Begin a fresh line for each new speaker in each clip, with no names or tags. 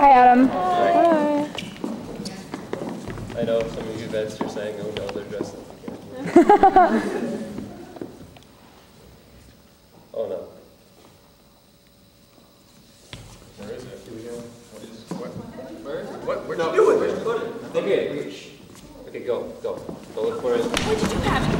Hi, Adam.
Hi.
I know some of you vets are saying, oh no, they're dressed up again. oh no.
Where is it? Here we go. What is, what?
Where is it?
What, where'd you do it? Where'd you put it?
Okay, okay. Okay, go, go. Go look for it.
What did you have?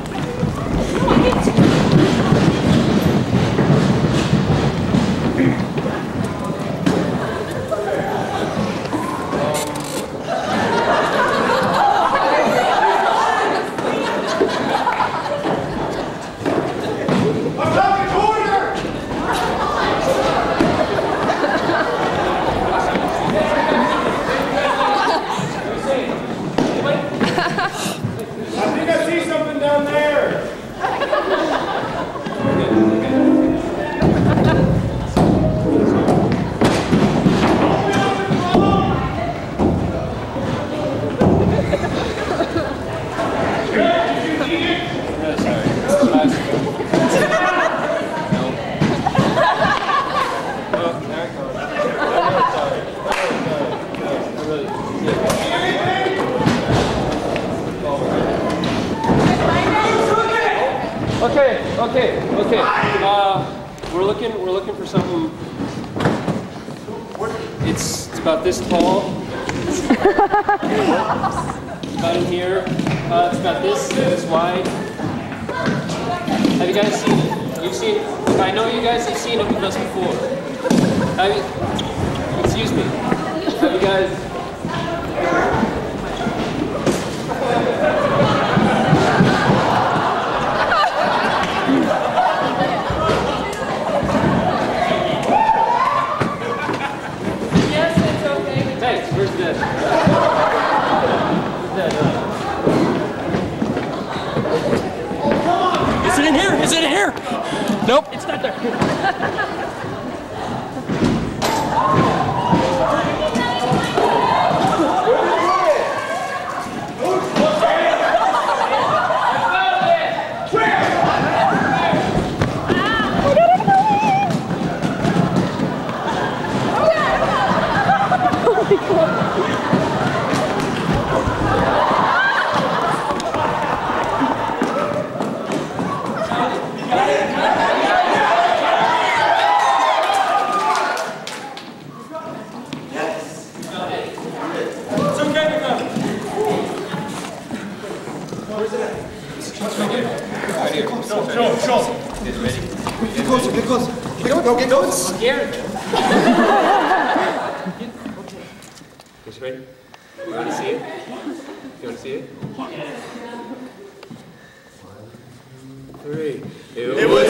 Okay, okay. Uh, we're looking, we're looking for something. It's, it's about this tall. about in here. Uh, it's about this, this wide. Have you guys seen it? You've seen it. I know you guys have seen it with us before. Have you, excuse me. Have you guys?
Yes, it's okay.
Thanks. Where's Dad? Where's Dad?
Is it in here? Is it in here? Nope.
It's not there.
Show, show, show.
Get closer, get closer. Get, go, get closer.
Scared. Is you ready? You want to see it? You want to see it? Three. It was